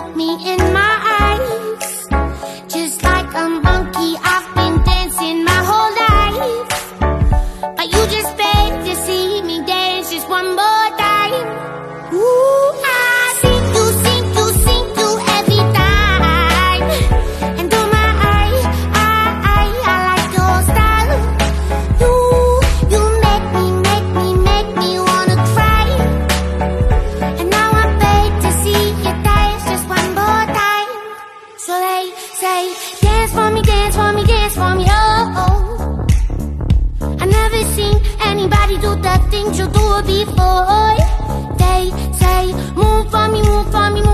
took me in my Dance for me, dance for me, dance for me, oh, oh. I never seen anybody do the things you do before. They say, move for me, move for me, move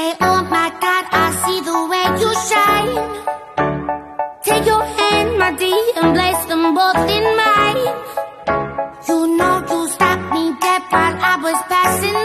say, oh my God, I see the way you shine. Take your hand, my dear, and place them both in mine. You know you stopped me dead while I was passing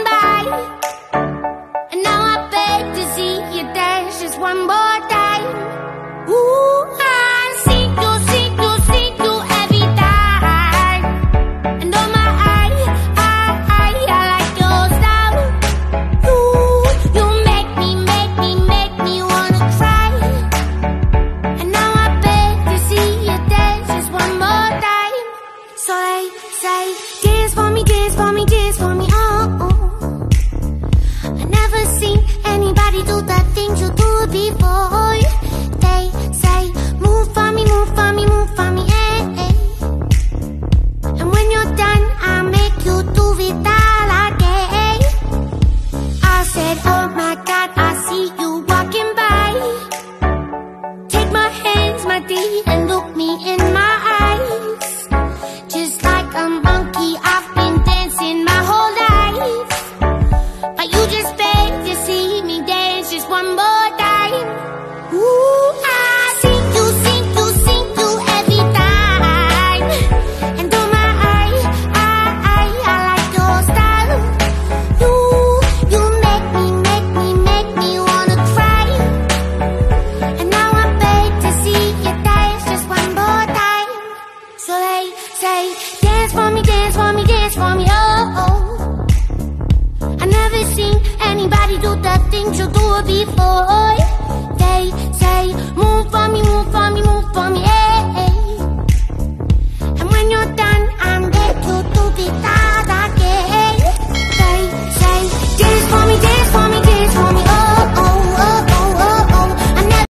before